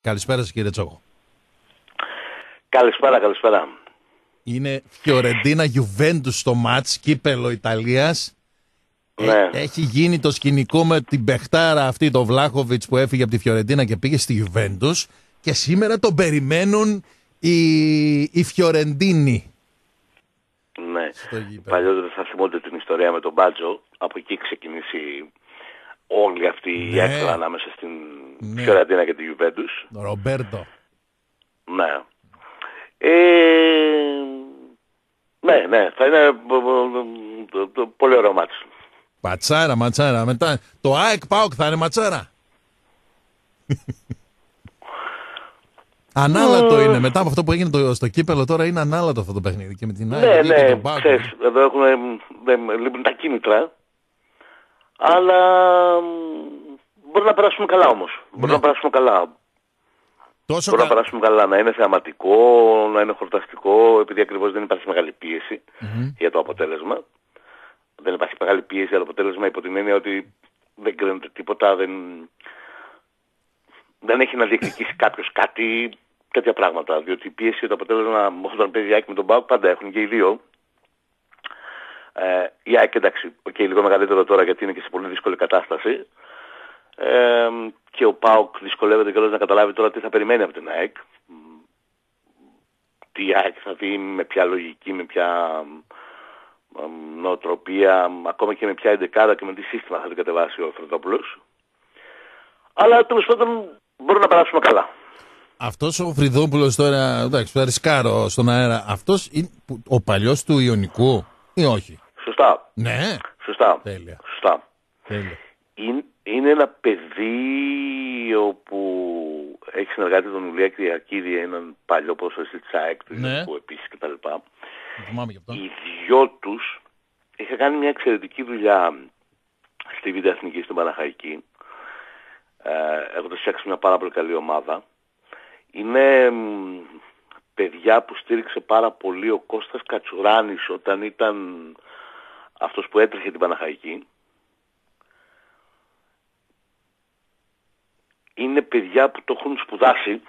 Καλησπέρα σας κύριε Τσόκο. Καλησπέρα, καλησπέρα. Είναι Φιωρεντίνα Γιουβέντους στο μάτς, κύπελο Ιταλίας. Ε, Ναι. έχει γίνει το σκηνικό με την παιχτάρα αυτή, το Βλάχοβιτς που έφυγε από τη Φιωρεντίνα και πήγε στη Γιουβέντους και σήμερα τον περιμένουν οι, οι Φιωρεντίνοι. Ναι. Στο γήπεδο. Παλιότερα θα θυμόνται την ιστορία με τον Μπάτζο. Από εκεί ξεκινήσει όλη αυτή η Ναι. έκθρα ανάμεσα στην Ναι. Φιωρεντίνα και τη Γιουβέντους. Ο Ρομπέρτο. Ναι. Ε, ναι, ναι, θα είναι πο- πο- το- το- πολύ ωραίο μάτι. Ματσάρα, ματσάρα. Μετά το ΑΕΚ ΠΑΟΚ θα είναι ματσάρα. Ανάλατο είναι. Μετά από αυτό που έγινε το, στο κύπελο τώρα είναι ανάλατο αυτό το παιχνίδι. Και με την ΑΕΚ Ναι, εκεί και ναι, τον ΠΑΟΚ. ξέρεις, εδώ έχουν, δεν, λείπουν τα κίνητρα, αλλά μ, μπορεί να περάσουμε καλά όμως. Μπορεί Ναι. να περάσουμε καλά. Τόσο Μπορεί να κα... περάσουμε καλά, να είναι θεαματικό, να είναι χορταστικό, επειδή ακριβώς δεν υπάρχει μεγάλη πίεση για το αποτέλεσμα. Δεν υπάρχει μεγάλη πίεση για το αποτέλεσμα υπό την έννοια ότι δεν κρίνεται τίποτα, δεν, δεν έχει να διεκδικήσει κάποιος κάτι, τέτοια πράγματα. Διότι η πίεση για το αποτέλεσμα όταν παίζει η ΑΕΚ με τον ΠΑΟΚ πάντα έχουν και οι δύο. Ε, η ΑΕΚ εντάξει, και λίγο μεγαλύτερο τώρα γιατί είναι και σε πολύ δύσκολη κατάσταση. Ε, και ο ΠΑΟΚ δυσκολεύεται κιόλας να καταλάβει τώρα τι θα περιμένει από την ΑΕΚ. Μ, Τι η ΑΕΚ θα δει, με ποια λογική, με ποια μ, νοοτροπία, μ, ακόμα και με ποια εντεκάδα και με τι σύστημα θα την κατεβάσει ο Φρεντόπουλος. Αλλά τέλος πάντων μπορούμε να περάσουμε καλά. Αυτός ο Φρυδόπουλος τώρα, εντάξει, θα ρισκάρω στον αέρα. Αυτός είναι που- ο παλιός του Ιωνικού ή όχι; Σωστά. Ναι. Σωστά. Τέλεια. Σωστά. Τέλεια. Είναι, είναι ένα παιδί όπου έχει συνεργάτη τον Ουλία Κυριακίδη, έναν παλιό ποδοσφαιριστή της ΑΕΚ του Ναι. Ιωνικού επίσης κτλ. Το θυμάμαι και αυτό. Οι δυο τους είχαν κάνει μια εξαιρετική δουλειά στη Β' Εθνική στην Παναχαϊκή. Ε, έχοντας φτιάξει μια πάρα πολύ καλή ομάδα. Είναι μ, παιδιά που στήριξε πάρα πολύ ο Κώστας Κατσουράνης όταν ήταν αυτός που έτρεχε την Παναχαϊκή. Είναι παιδιά που το έχουν σπουδάσει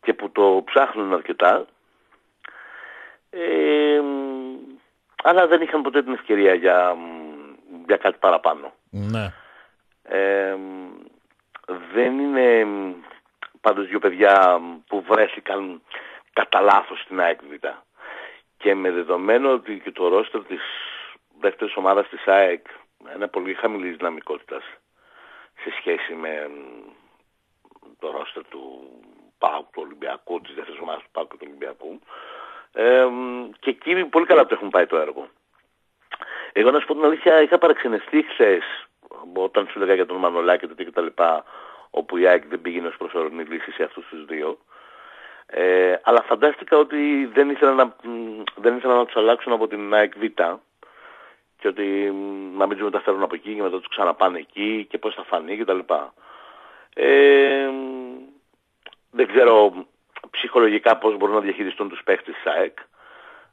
και που το ψάχνουν αρκετά ε, μ, αλλά δεν είχαν ποτέ την ευκαιρία για, μ, για κάτι παραπάνω. Ναι. Ε, μ, δεν είναι μ, πάντως δύο παιδιά μ, που βρέθηκαν κατά λάθος στην ΑΕΚ Β. Και με δεδομένο ότι και το ρόστερ της δεύτερης ομάδας της ΑΕΚ είναι πολύ χαμηλής δυναμικότητας σε σχέση με μ, το ρόστερ του ΠΑΟΚ, του Ολυμπιακού, της δεύτερης ομάδας του ΠΑΟΚ και του Ολυμπιακού. Ε, μ, και εκεί πολύ καλά το έχουν πάει το έργο. Εγώ να σου πω την αλήθεια, είχα παραξενευτεί χθες όταν σου λέγα για τον Μανολάκη και τα λοιπά, όπου η ΑΕΚ δεν πήγαινε ως προσωρινή λύση σε αυτούς τους δύο. Ε, αλλά φαντάστηκα ότι δεν ήθελαν να, μ, δεν ήθελαν να τους αλλάξουν από την ΑΕΚ Β και ότι μ, να μην τους μεταφέρουν από εκεί και μετά τους ξαναπάνε εκεί και πώς θα φανεί κτλ. Ε, μ, δεν ξέρω ψυχολογικά πώς μπορούν να διαχειριστούν τους παίχτες της ΑΕΚ.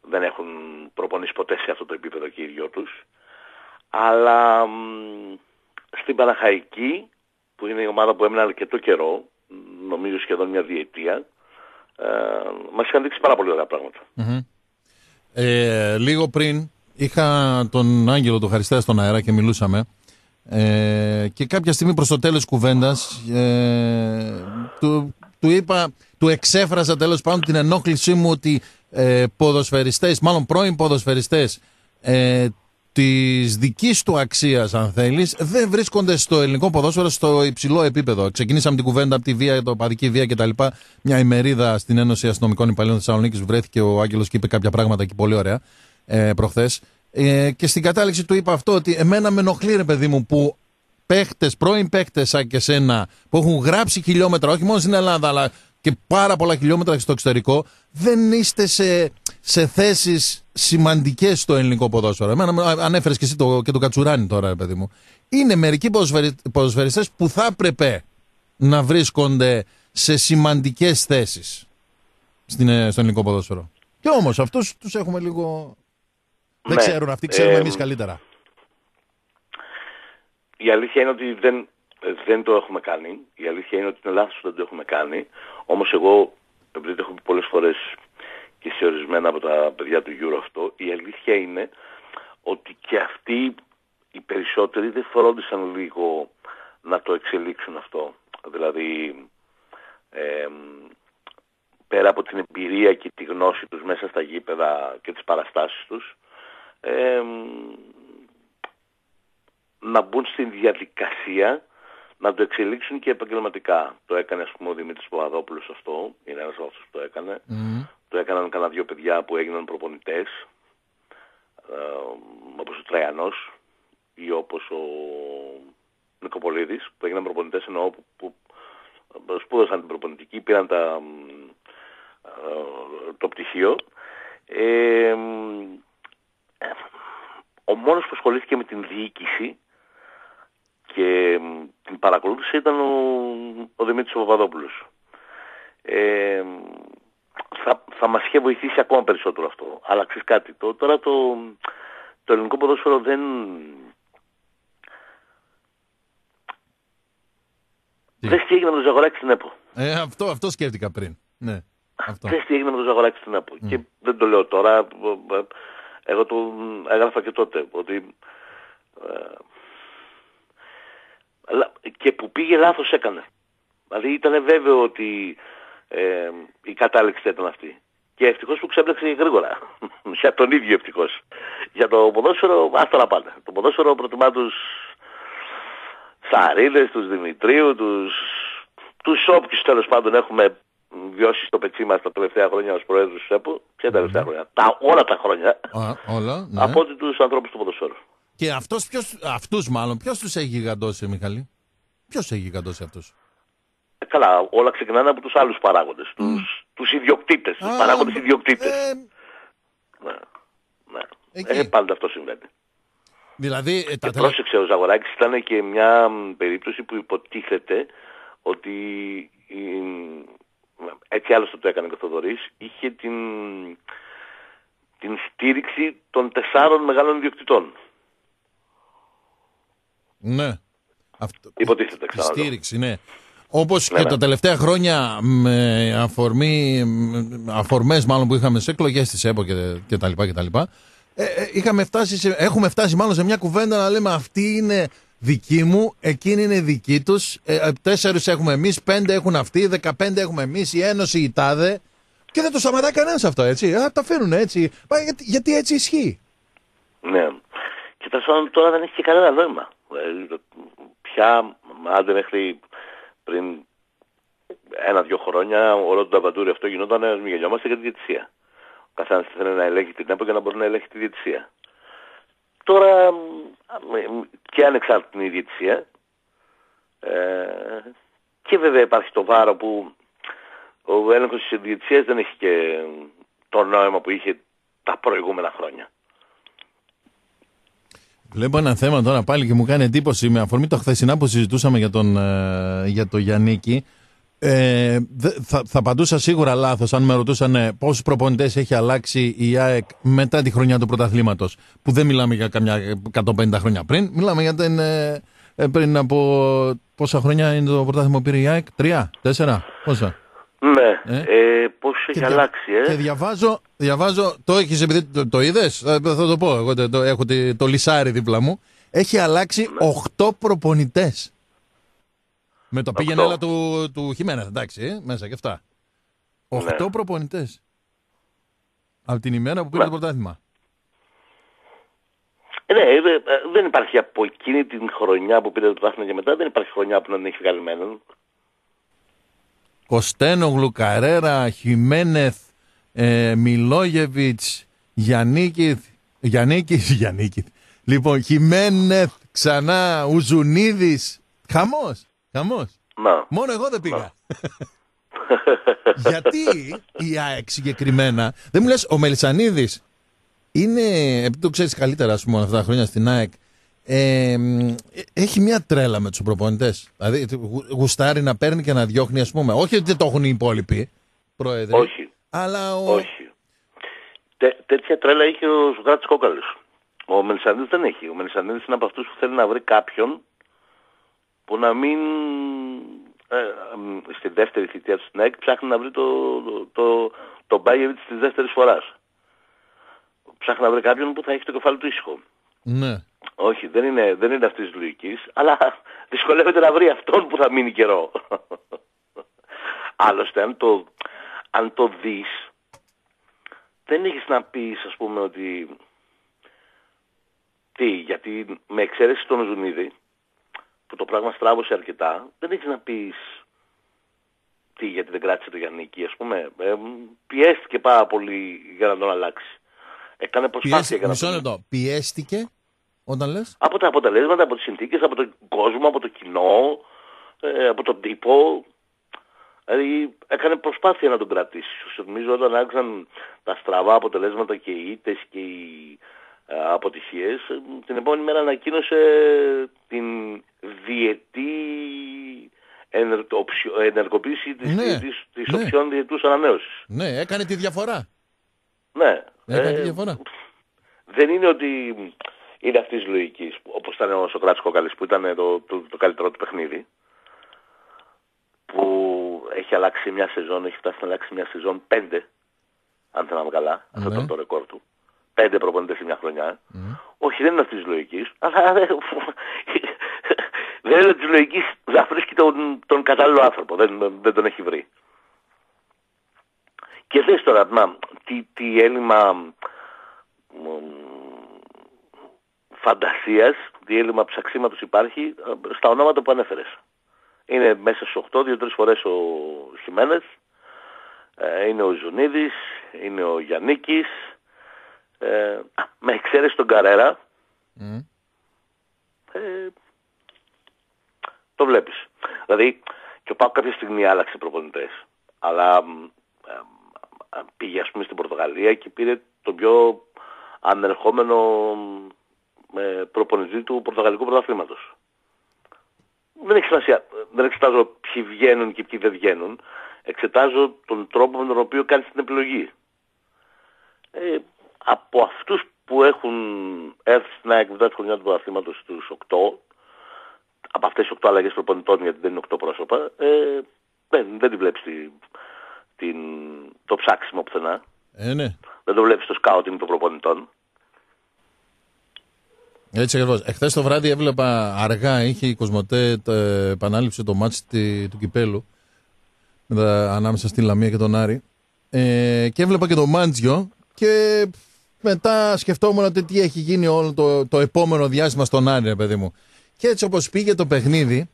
Δεν έχουν προπονήσει ποτέ σε αυτό το επίπεδο και οι δυο τους. Αλλά μ, στην Παναχαϊκή, που είναι η ομάδα που έμεινε αρκετό καιρό, μ, νομίζω σχεδόν μια διετία, ε, μας είχαν δείξει πάρα πολύ ωραία πράγματα. Μμμ. Ε, λίγο πριν είχα τον Άγγελο του Χαριστέα στον αέρα και μιλούσαμε ε, και κάποια στιγμή προς το τέλος της κουβέντας ε, του, του είπα, του εξέφρασα τέλος πάντων την ενόχλησή μου ότι ε, ποδοσφαιριστές, μάλλον πρώην ποδοσφαιριστές ε, της δικής του αξίας αν θέλεις δεν βρίσκονται στο ελληνικό ποδόσφαιρο στο υψηλό επίπεδο. Ξεκινήσαμε την κουβέντα από τη βία, το παδική βία κτλ. Μια ημερίδα στην Ένωση Αστυνομικών Υπαλλήλων Θεσσαλονίκης βρέθηκε ο Άγγελος και είπε κάποια πράγματα και πολύ ωραία ε, προχθές. Ε, και στην κατάληξη του είπα αυτό ότι εμένα με ενοχλεί ρε παιδί μου που παίχτες, πρώην παίχτες σαν και σένα, που έχουν γράψει χιλιόμετρα, όχι μόνο στην Ελλάδα, αλλά και πάρα πολλά χιλιόμετρα στο εξωτερικό, δεν είστε σε, σε θέσεις σημαντικές στο ελληνικό ποδόσφαιρο. Εμένα με- ανέφερες και εσύ το, και το Κατσουράνι τώρα, ρε παιδί μου. Είναι μερικοί ποδοσφαιρι, ποδοσφαιριστές που θα έπρεπε να βρίσκονται σε σημαντικές θέσεις στο ελληνικό ποδόσφαιρο. Και όμως αυτούς τους έχουμε λίγο. Δεν Ναι. ξέρουν αυτοί, ξέρουμε Ε, εμείς καλύτερα. Η αλήθεια είναι ότι δεν, δεν το έχουμε κάνει. Η αλήθεια είναι ότι είναι λάθος ότι δεν το έχουμε κάνει. Όμως εγώ, επειδή το έχω πει πολλές φορές και σε ορισμένα από τα παιδιά του Euro αυτό, η αλήθεια είναι ότι και αυτοί οι περισσότεροι δεν φρόντισαν λίγο να το εξελίξουν αυτό. Δηλαδή, ε, πέρα από την εμπειρία και τη γνώση τους μέσα στα γήπεδα και τις παραστάσεις τους, ε, να μπουν στην διαδικασία να το εξελίξουν και επαγγελματικά. Το έκανε ας πούμε ο Δημήτρης Παπαδόπουλος αυτό, είναι ένας από αυτούς που το έκανε. Το έκαναν κανένα δύο παιδιά που έγιναν προπονητές, ε, όπως ο Τραϊανός ή όπως ο Νικοπολίδης, που έγιναν προπονητές εννοώ που, που σπούδασαν την προπονητική, πήραν τα, ε, το πτυχίο. Ε, ο μόνος που ασχολήθηκε με την διοίκηση και την παρακολούθηση ήταν ο, ο Δημήτρης Παπαδόπουλος. Ε, θα, θα μας είχε βοηθήσει ακόμα περισσότερο αυτό. Αλλά ξέρεις κάτι, το, τώρα το, το ελληνικό ποδόσφαιρο δεν... Τι; Δεν τι έγινε με τον Ζαγοράκη στην ΕΠΟ. Ε, αυτό, αυτό σκέφτηκα πριν. Ναι. Αυτό. Δεν τι έγινε με τον Ζαγοράκη στην ΕΠΟ. Mm. Και δεν το λέω τώρα. Εγώ το έγραφα και τότε ότι ε, και που πήγε λάθος έκανε. Δηλαδή ήταν βέβαιο ότι ε, η κατάληξη ήταν αυτή. Και ευτυχώς που ξέπλεξε γρήγορα. Για τον ίδιο ευτυχώς. Για το ποδόσφαιρο, άστα να πάνε. Το ποδόσφαιρο προτιμά τους Σαρίδες, τους Δημητρίου, τους, τους όποιους τέλος πάντων έχουμε βιώσει στο πετσί μας τα τελευταία χρόνια ως Προέδρους του ΣΕΠΟ. Ποια τελευταία χρόνια; Τα, όλα τα χρόνια. όλα, ναι. Από ότι τους ανθρώπους του ποδοσφαίρου. Και αυτός ποιος, αυτούς μάλλον, ποιος τους έχει γιγαντώσει, Μιχαλή; Ποιος έχει γιγαντώσει αυτούς; Ε, καλά, όλα ξεκινάνε από τους άλλους παράγοντες, mm. τους, τους ιδιοκτήτες, τους παράγοντες ιδιοκτήτες. Ε... Ναι, ναι. Εκεί. Ε, πάντα αυτό συμβαίνει. Δηλαδή, ε, τα και πρόσεξε ο Ζαγοράκης, ήταν και μια περίπτωση που υποτίθεται ότι έτσι άλλωστε το έκανε και ο Θοδωρής, είχε την, την στήριξη των τεσσάρων μεγάλων ιδιοκτητών. Ναι. Αυτό... Υποτίθεται ξανά. Στήριξη, ναι. Όπως ναι, και ναι. τα τελευταία χρόνια με αφορμή, αφορμές μάλλον που είχαμε σε εκλογές της ΕΠΟ και, και τα λοιπά και τα λοιπά, ε, ε, είχαμε φτάσει σε, έχουμε φτάσει μάλλον σε μια κουβέντα να λέμε αυτή είναι δική μου, εκείνη είναι δική τους, ε, ε τέσσερις έχουμε εμείς, πέντε έχουν αυτοί, δεκαπέντε έχουμε εμείς, η Ένωση, η ΤΑΔΕ και δεν το σταματάει κανένας αυτό έτσι, α, τα φέρουν έτσι, γιατί, γιατί έτσι ισχύει; Ναι, και τώρα δεν έχει και κανένα νόημα. Ε, πια, άντε μέχρι πριν ένα-δυο χρόνια, όλο το ταβαντούρι αυτό γινόταν, μην γεννιόμαστε για τη διαιτησία. Ο καθένας θέλει να ελέγχει την ΕΠΟ για να μπορεί να ελέγχει τη διαιτησία. Τώρα και ανεξάρτητη η διαιτησία ε, και βέβαια υπάρχει το βάρο που ο έλεγχος της διαιτησίας δεν έχει και το νόημα που είχε τα προηγούμενα χρόνια. Βλέπω ένα θέμα τώρα πάλι και μου κάνει εντύπωση με αφορμή το χθεσινά που συζητούσαμε για τον, ε, για το Γιάννικη. Ε, θα, θα απαντούσα σίγουρα λάθος αν με ρωτούσαν ε, πόσους προπονητές έχει αλλάξει η ΑΕΚ μετά τη χρονιά του πρωταθλήματος. Που δεν μιλάμε για καμιά 150 χρόνια πριν. Μιλάμε για την, ε, ε, πριν από πόσα χρόνια είναι το πρωτάθλημα που πήρε η ΑΕΚ, τρία, τέσσερα, πόσα; Ναι, ε, ε πώς έχει αλλάξει, ε; Και διαβάζω, διαβάζω το έχεις επειδή το, το είδες, θα, θα το πω, εγώ το, έχω το, το λισάρι δίπλα μου. Έχει αλλάξει ναι. 8 προπονητές. Με το πήγαινε έλα του, του Χιμένεθ, εντάξει, ε, μέσα και αυτά. 8 ναι. προπονητές. Από την ημέρα που πήρε ναι. το πρωτάθλημα. Ε, ναι, δεν υπάρχει από εκείνη την χρονιά που πήρε το πρωτάθλημα και μετά, δεν υπάρχει χρονιά που να δεν έχεις βγάλει Κωστένογλου, Καρέρα, Χιμένεθ, ε, Μιλόγεβιτς, Γιαννίκηθ, Γιαννίκηθ, Γιαννίκηθ. Λοιπόν, Χιμένεθ, ξανά, Ουζουνίδης. Χαμός, χαμός. Να. Μόνο εγώ δεν πήγα. Γιατί η ΑΕΚ συγκεκριμένα, δεν μου λες, ο Μελισανίδης είναι, επειδή το ξέρεις καλύτερα, ας πούμε, αυτά τα χρόνια στην ΑΕΚ, ε, έχει μια τρέλα με τους προπονητές. Δηλαδή, γουστάρει να παίρνει και να διώχνει, ας πούμε. Όχι ότι δεν το έχουν οι υπόλοιποι, πρόεδρε. Όχι. Αλλά ο... Όχι. Τέ, τέτοια τρέλα είχε ο Σουκράτης Κόκαλο. Ο Μελισανίδη δεν έχει. Ο Μελισανίδη είναι από αυτούς που θέλει να βρει κάποιον που να μην ε, ε, στη δεύτερη θητεία του ΣΝΕΚ ψάχνει να βρει το, το, το, το Μπάγεβιτ της δεύτερης φοράς. Ψάχνει να βρει κάποιον που θα έχει το κεφάλι του ήσυχο. Ναι. Όχι, δεν είναι, δεν είναι αυτής της λογικής, αλλά δυσκολεύεται να βρει αυτόν που θα μείνει καιρό. Άλλωστε, αν το, αν το δεις, δεν έχεις να πεις, ας πούμε, ότι... Τι, γιατί με εξαίρεση τον Ζουνίδη, που το πράγμα στράβωσε αρκετά, δεν έχεις να πεις τι, γιατί δεν κράτησε το Γιάννικη, ας πούμε. Ε, πιέστηκε πάρα πολύ για να τον αλλάξει. Έκανε προσπάθεια για να Μισό λεπτό. Πιέστηκε όταν λες; Από τα αποτελέσματα, από τις συνθήκες, από τον κόσμο, από το κοινό, ε, από τον τύπο. Δηλαδή έκανε προσπάθεια να τον κρατήσει. Σου νομίζω όταν άρχισαν τα στραβά αποτελέσματα και οι ήττες και οι ε, αποτυχίες, ε, την επόμενη μέρα ανακοίνωσε την διετή ενερ, οψιο, ενεργοποίηση της, Ναι, της, της ναι. οψιών διετούς ανανέωσης. Ναι, έκανε τη διαφορά. Ναι. Έκανε τη Ε, διαφορά. δεν είναι ότι είναι αυτής της λογικής, όπως ήταν ο Σοκράτης Κόκαλης που ήταν το, το, το καλύτερο του παιχνίδι, που έχει αλλάξει μια σεζόν, έχει φτάσει να αλλάξει μια σεζόν πέντε, αν θυμάμαι καλά, αυτό Ναι. ήταν το ρεκόρ του. Πέντε προπονητές σε μια χρονιά. Όχι, δεν είναι αυτής της λογικής, αλλά δεν είναι της λογικής να βρίσκει τον, τον κατάλληλο άνθρωπο. Δεν, δεν τον έχει βρει. Και δες τώρα, να, τι, τι έλλειμμα μ, φαντασίας, τι έλλειμμα ψαξίματος υπάρχει ε, στα ονόματα που ανέφερες. Είναι μέσα στους 8, δύο-τρεις φορές ο Χιμένες, ε, είναι ο Ζουνίδης, είναι ο Γιαννίκης, ε, α, με εξαίρεση τον Καρέρα, Μμ. ε, το βλέπεις. Δηλαδή, και ο Πάκου κάποια στιγμή άλλαξε προπονητές. Αλλά μ, ε, ε, πήγε ας πούμε στην Πορτογαλία και πήρε τον πιο ανερχόμενο μ, ε, προπονητή του Πορτογαλικού πρωταθλήματος. Δεν έχει σημασία. Δεν εξετάζω ποιοι βγαίνουν και ποιοι δεν βγαίνουν. Εξετάζω τον τρόπο με τον οποίο κάνεις την επιλογή. Ε, από αυτούς που έχουν έρθει στην ΑΕΚ μετά τη χρονιά του πρωταθλήματος στους 8, από αυτές τις 8 αλλαγές προπονητών, γιατί δεν είναι 8 πρόσωπα, ε, δεν, δεν τη βλέπεις τη, την, το ψάξιμο πουθενά. Ε, ναι. Δεν το βλέπεις το σκάουτινγκ των προπονητών. Έτσι ακριβώς. Εχθές το βράδυ έβλεπα αργά, είχε η Κοσμοτέ το, επανάληψε το μάτς τη- του Κυπέλου με τα- ανάμεσα στη Λαμία και τον Άρη. Ε, και έβλεπα και το Μάντζιο και μετά σκεφτόμουν ότι τι έχει γίνει όλο το, το επόμενο διάστημα στον Άρη, ρε παιδί μου. Και έτσι όπως πήγε το παιχνίδι,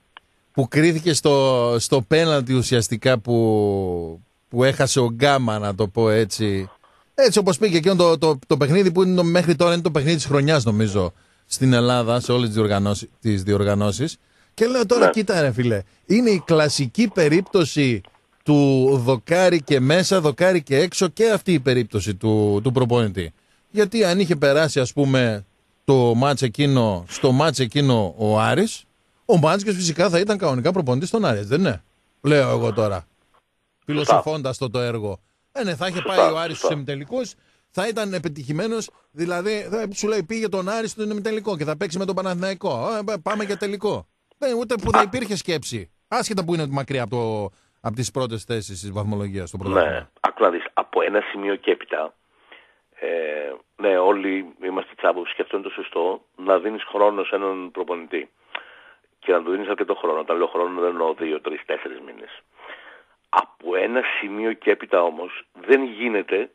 που κρίθηκε στο, στο πέναλτι ουσιαστικά που, που έχασε ο Γκάμα, να το πω έτσι. Έτσι όπως πήγε εκείνο το, το, το παιχνίδι που είναι το, μέχρι τώρα είναι το παιχνίδι της χρονιάς νομίζω στην Ελλάδα σε όλες τις διοργανώσεις, τις διοργανώσεις. Και λέω τώρα Ναι. κοίτα ρε φίλε, είναι η κλασική περίπτωση του δοκάρι και μέσα, δοκάρι και έξω και αυτή η περίπτωση του, του προπονητή. Γιατί αν είχε περάσει ας πούμε το μάτς εκείνο, στο μάτς εκείνο ο Άρης, ο Μάτσκες φυσικά θα ήταν κανονικά προπονητής στον Άρης, έτσι δεν είναι. Λέω εγώ τώρα. Φιλοσοφώντας το το έργο. Ε, ναι, θα είχε Σωστά, πάει ο Άρης σωστά. στου ημιτελικού, θα ήταν επιτυχημένος. Δηλαδή, θα, σου λέει πήγε τον Άρη στον ημιτελικό και θα παίξει με τον Παναθηναϊκό. Ε, πα- πάμε για τελικό. Δεν, ούτε που θα υπήρχε σκέψη. Άσχετα που είναι μακριά από, το, από τις πρώτες θέσεις της βαθμολογίας στο πρωτάθλημα. Ναι, άκου να δεις, από ένα σημείο και έπειτα, ε, ναι, όλοι είμαστε τσάμπους και αυτό είναι το σωστό, να δίνεις χρόνο σε έναν προπονητή. Και να του δίνεις αρκετό χρόνο. Όταν λέω χρόνο δεν εννοώ δύο, τρεις, τέσσερις μήνες. Από ένα σημείο και έπειτα όμως δεν γίνεται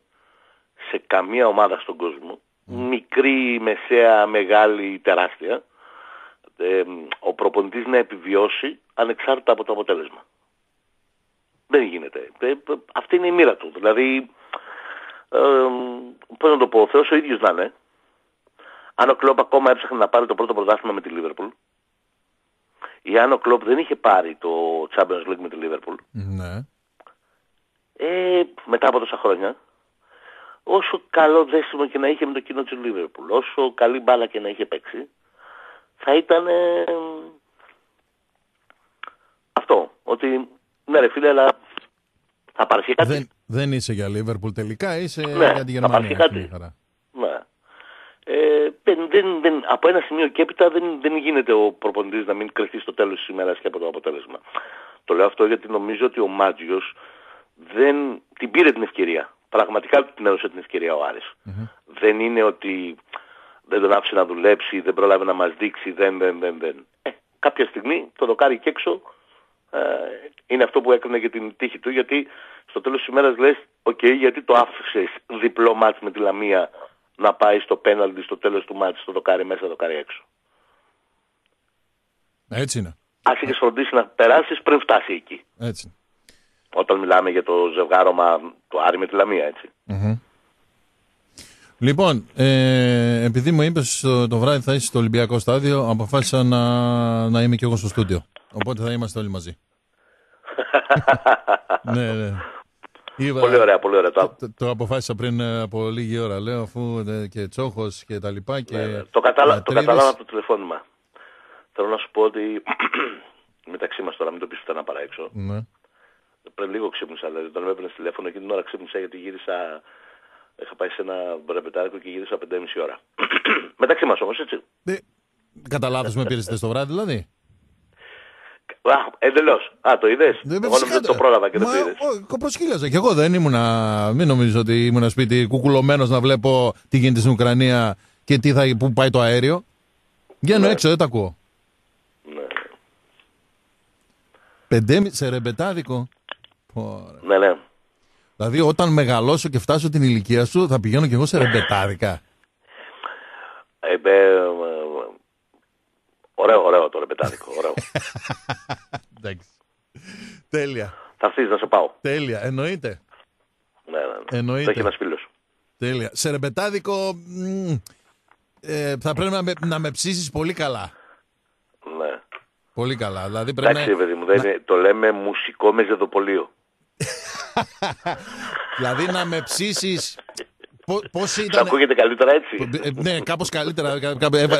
σε καμία ομάδα στον κόσμο, μικρή, μεσαία, μεγάλη, τεράστια, ε, ο προπονητής να επιβιώσει ανεξάρτητα από το αποτέλεσμα. Δεν γίνεται. Ε, ε, αυτή είναι η μοίρα του. Δηλαδή, ε, πώς να το πω, ο Θεός ο ίδιος να είναι. Αν ο Κλόπ ακόμα έψαχνε να πάρει το πρώτο πρωτάθλημα με τη Λίβερπουλ, ή αν ο Κλόπ δεν είχε πάρει το Champions League με τη Λίβερπουλ, Ναι. ε, μετά από τόσα χρόνια, όσο καλό δέσιμο και να είχε με το κοινό της Λίβερπουλ, όσο καλή μπάλα και να είχε παίξει, θα ήταν ε, αυτό. Ότι, ναι ρε φίλε, αλλά θα πάρει κάτι. Δεν, δεν είσαι για Λίβερπουλ τελικά, είσαι Ναι, για τη θα Γερμανία. πάρει κάτι. μια χαρά. Ναι. Ε, δεν, δεν, δεν, από ένα σημείο και έπειτα δεν, δεν γίνεται ο προπονητής να μην κρυφτεί στο τέλος της ημέρας και από το αποτέλεσμα. Το λέω αυτό γιατί νομίζω ότι ο Μάτζιος δεν την πήρε την ευκαιρία. Πραγματικά την έδωσε την ευκαιρία ο αρης Δεν είναι ότι δεν τον άφησε να δουλέψει, δεν πρόλαβε να μας δείξει, δεν, δεν, δεν, δεν. Ε, κάποια στιγμή το δοκάρι και έξω ε, είναι αυτό που έκρινε για την τύχη του, γιατί στο τέλος της ημέρας λες, OK, okay, γιατί το άφησες διπλό ματς με τη Λαμία να πάει στο πέναλτι στο τέλος του ματς, στο δοκάρι μέσα, το δοκάρι έξω. Έτσι είναι. Ας είχες φροντίσει να περάσεις πριν φτάσει εκεί. Έτσι. Όταν μιλάμε για το ζευγάρωμα του Άρη με τη Λαμία, έτσι. Λοιπόν, ε, επειδή μου είπες το, το βράδυ θα είσαι στο Ολυμπιακό στάδιο, αποφάσισα να, να είμαι και εγώ στο στούντιο. Οπότε θα είμαστε όλοι μαζί. ναι, ναι. Είπα, πολύ ωραία, πολύ ωραία. Το, το, το, αποφάσισα πριν ε, από λίγη ώρα, λέω, αφού ε, και τσόχος και τα λοιπά. Και ναι, ναι. Το, κατάλα, το κατάλαβα από το τηλεφώνημα. Θέλω να σου πω ότι μεταξύ μας τώρα, μην το πεις να παρά έξω. Ναι. Πριν λίγο ξύπνησα, δηλαδή τον έπαιρνες τηλέφωνο εκείνη την ώρα ξύπνησα γιατί γύρισα Είχα πάει σε ένα μπρεπετάρικο και γύρισα 5,5 ώρα. Μεταξύ μας όμως, έτσι. Ε, κατά λάθος με πήρες το βράδυ, δηλαδή. Α, εντελώς. Α, το είδες; Δεν εγώ νομίζω ότι το πρόλαβα και δεν το είδες. Κοπροσκύλιαζα. Και εγώ δεν ήμουνα, μην νομίζω ότι ήμουν σπίτι κουκουλωμένος να βλέπω τι γίνεται στην Ουκρανία και τι θα, πού πάει το αέριο. Βγαίνω ναι. έξω, δεν τα ακούω. Ναι. Πεντέμι, σε ρεμπετάδικο. Ναι, ναι. Δηλαδή, όταν μεγαλώσω και φτάσω την ηλικία σου, θα πηγαίνω κι εγώ σε ρεμπετάδικα. Ε, ε, ωραίο, ωραίο το ρεμπετάδικο. Ωραίο. Εντάξει. Τέλεια. Θα έρθεις να σε πάω. Τέλεια. Εννοείται. Ναι, ναι. ναι. Εννοείται. έχει ένας φίλος. Τέλεια. Σε ρεμπετάδικο ε, θα πρέπει να με, να με ψήσεις πολύ καλά. Ναι. Πολύ καλά. Δηλαδή πρέπει Εντάξει, να... παιδί μου, δεν είναι, το λέμε μουσικό με ζεδοπολείο. δηλαδή να με ψήσεις. Πώς ήταν. ακούγεται καλύτερα έτσι; Ε, ναι, κάπως καλύτερα.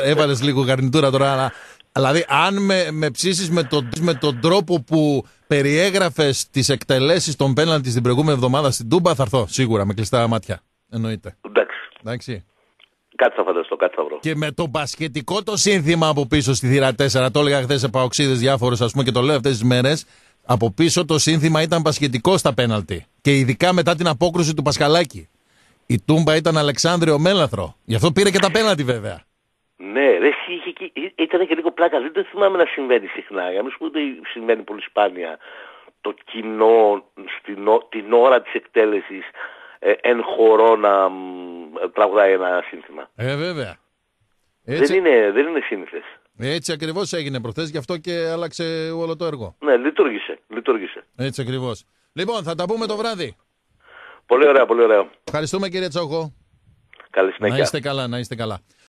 Έβαλες λίγο γαρνιτούρα τώρα. Αλλά... Δηλαδή, αν με, με ψήσεις με, τον, με τον τρόπο που περιέγραφες τις εκτελέσεις των πέναλτι την προηγούμενη εβδομάδα στην Τούμπα, θα έρθω σίγουρα με κλειστά μάτια. Εννοείται. Εντάξει. Εντάξει. Κάτι θα φανταστώ, κάτι θα βρω. Και με το μπασχετικό το σύνθημα από πίσω στη θύρα 4, το έλεγα χθες σε παοξίδες διάφορε, ας πούμε, και το λέω αυτές τις μέρες. Από πίσω το σύνθημα ήταν πασχετικό στα πέναλτι. Και ειδικά μετά την απόκρουση του Πασχαλάκη. Η Τούμπα ήταν Αλεξάνδριο Μέλαθρο. Γι' αυτό πήρε και τα πέναλτι βέβαια. Ναι, ρε, είχε, ήταν και λίγο πλάκα. Δεν το θυμάμαι να συμβαίνει συχνά. Για να μην ότι συμβαίνει πολύ σπάνια. Το κοινό στην, την ώρα της εκτέλεσης ε, εν χωρώ να τραγουδάει ένα σύνθημα. Ε, βέβαια. Έτσι... Δεν είναι, δεν είναι σύνηθες. Έτσι ακριβώς έγινε προχθές, γι' αυτό και άλλαξε όλο το έργο. Ναι, λειτουργήσε. λειτουργήσε. Έτσι ακριβώς. Λοιπόν, θα τα πούμε το βράδυ. Πολύ ωραία, πολύ ωραία. Ευχαριστούμε κύριε Τσόχο. Καλή συνέχεια. Να είστε καλά, να είστε καλά.